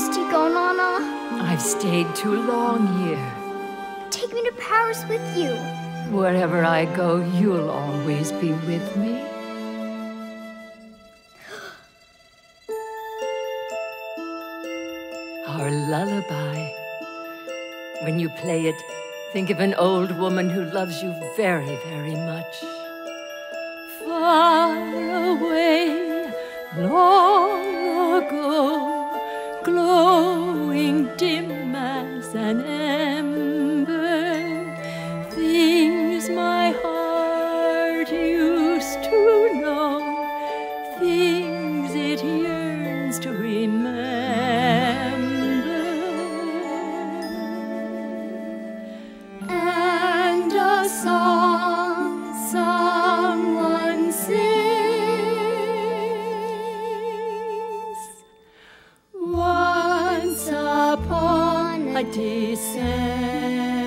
must you go, Nana? I've stayed too long here. Take me to Paris with you. Wherever I go, you'll always be with me. Our lullaby. When you play it, think of an old woman who loves you very, very much. Far as an ember, things my heart used to know, things it yearns to remember. A December